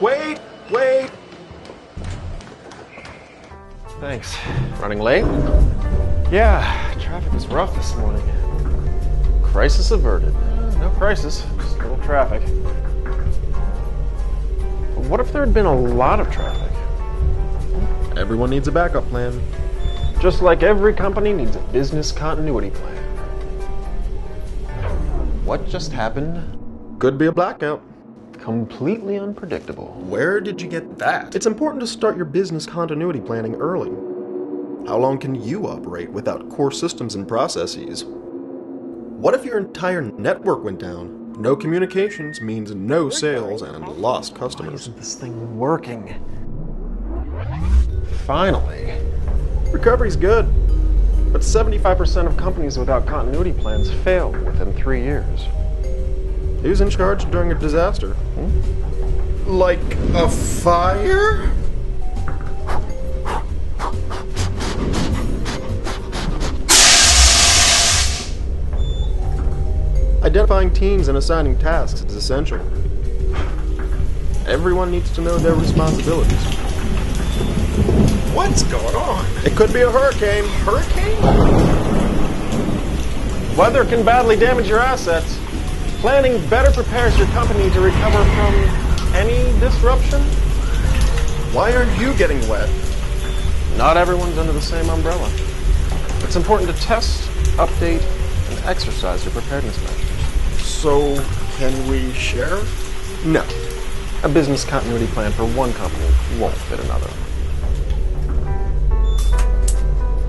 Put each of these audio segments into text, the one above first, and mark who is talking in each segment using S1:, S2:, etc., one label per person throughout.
S1: Wait, wait.
S2: Thanks. Running late? Yeah, traffic was rough this morning. Crisis averted. No crisis, just a little traffic. But what if there had been a lot of traffic?
S1: Everyone needs a backup plan.
S2: Just like every company needs a business continuity plan. What just happened?
S1: Could be a blackout.
S2: Completely unpredictable.
S1: Where did you get that? It's important to start your business continuity planning early. How long can you operate without core systems and processes? What if your entire network went down? No communications means no sales and lost
S2: Why
S1: customers.
S2: isn't this thing working? Finally.
S1: Recovery's good.
S2: But 75% of companies without continuity plans fail within three years.
S1: Who's in charge during a disaster? Like a fire? Identifying teams and assigning tasks is essential. Everyone needs to know their responsibilities. What's going on? It could be a hurricane. Hurricane?
S2: Weather can badly damage your assets. Planning better prepares your company to recover from any disruption.
S1: Why aren't you getting wet?
S2: Not everyone's under the same umbrella. It's important to test, update, and exercise your preparedness measures.
S1: So, can we share? No.
S2: A business continuity plan for one company won't fit another.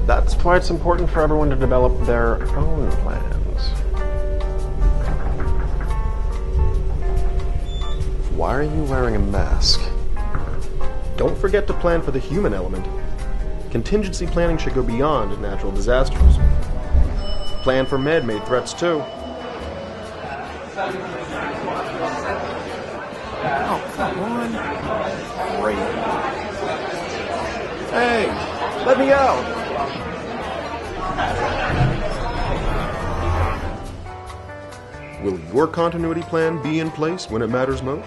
S2: That's why it's important for everyone to develop their own plans. Why are you wearing a mask?
S1: Don't forget to plan for the human element. Contingency planning should go beyond natural disasters. Plan for med-made threats too.
S2: Oh, come on.
S1: Great. Hey, let me out. Will your continuity plan be in place when it matters most?